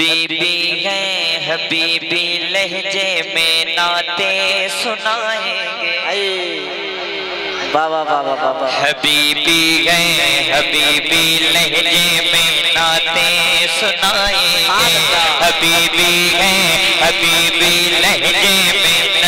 हबीबी हैं हबीबी लहजे में नाते सुनाएँगे। बाबा बाबा बाबा हबीबी गए हबीबी लहजे में नाते सुनाएँगे। हबीबी गए हबीबी लहजे में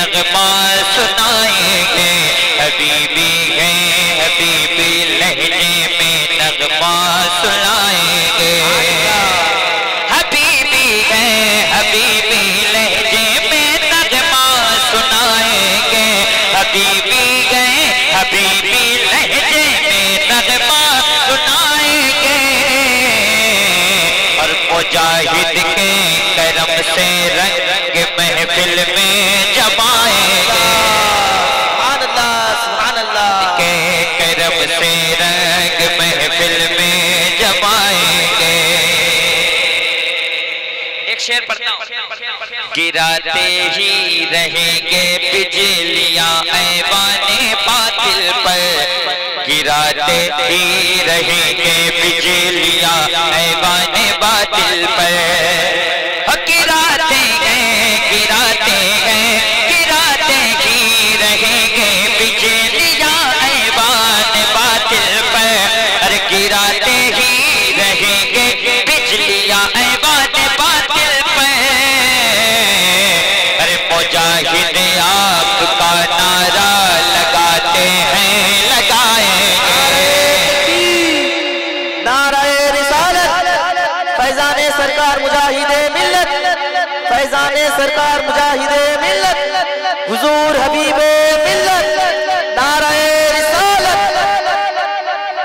में जमाएँगे सुभान अल्लाह सुभान अल्लाह के करम से रंग महफिल में जमाएँगे एक शेर पढ़ता हूँ। गिराते ही रहेंगे बिजलियाँ ऐवाने बातिल पर। गिराते ही रहेंगे बिजलियाँ ऐवाने सरकार मुजाहिदे मिल्लत, हुजूर हबीबे मिल्लत नाराए रिसालत।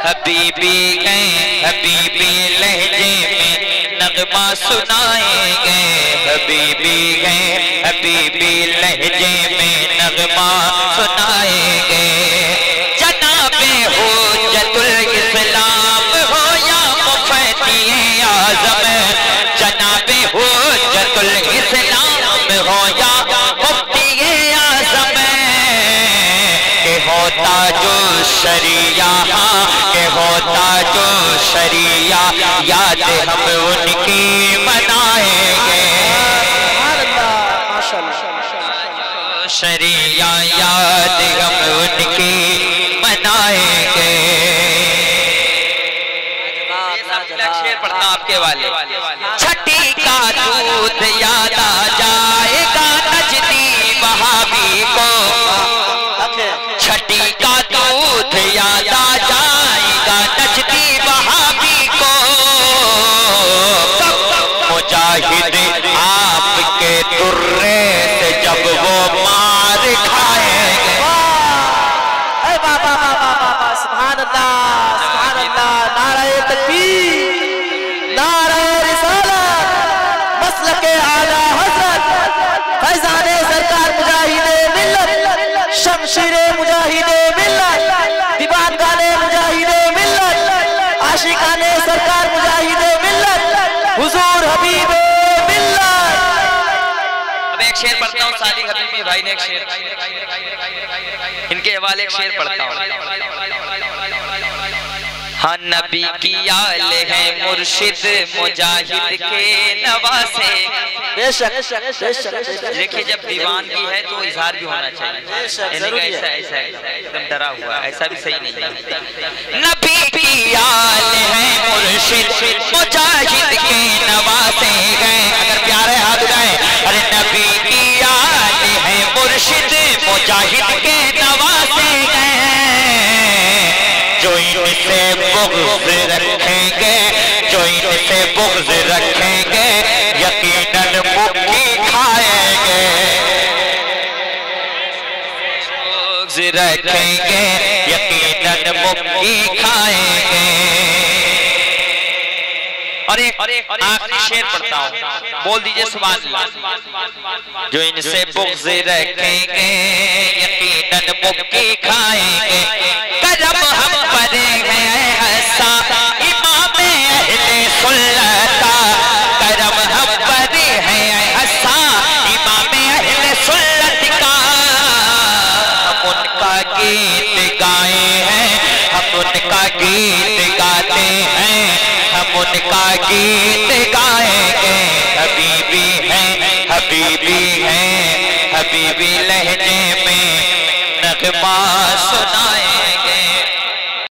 हबीबी गए हबीबी लहजे में नगमा सुनाएँगे हबीबी गए हबीबी लहजे में नगमा सुनाएँगे शरिया के होता जो शरिया याद हम उनकी माशाअल्लाह शरिया याद हम उनकी मनाएँगे। शेर पढ़ता आपके वाले। छठी का दूध याद रिसालत मसलके आला हज़रत। फैजाने सरकार मुजाहिदे मिल्लत। शमशीरे मुजाहिदे मिल्लत। दीवान गाने मिल्लत। आशिकाने सरकार मुजाहिदे मिल्लत। हुजूर हबीबे मिल्लत। अब एक शेर पढ़ता हूँ सादिक हबीबी भाई ने एक शेर। इनके हवाले एक शेर पढ़ता हूँ। हाँ नबी की आल है मुर्शिद मुजाहिद के नवासे। देखिए जब दीवानगी है तो इजहार भी होना चाहिए। ऐसा ऐसा एकदम डरा हुआ ऐसा भी सही नहीं है। नबी की आल है मुर्शिद मुजाहिद के नवासे गए। अगर रखेंगे, यकीनन मुक्ति खाएँगे। बुग्ज रखेंगे, यकीनन मुक्ति खाएँगे। और एक आखिरी शेर पढ़ता हूँ। बोल दीजिए अल्लाह। जो इनसे बुग्ज रखेंगे, यकीनन मुक्ति खाएँगे। करम हम पर है। हबीबी लहजे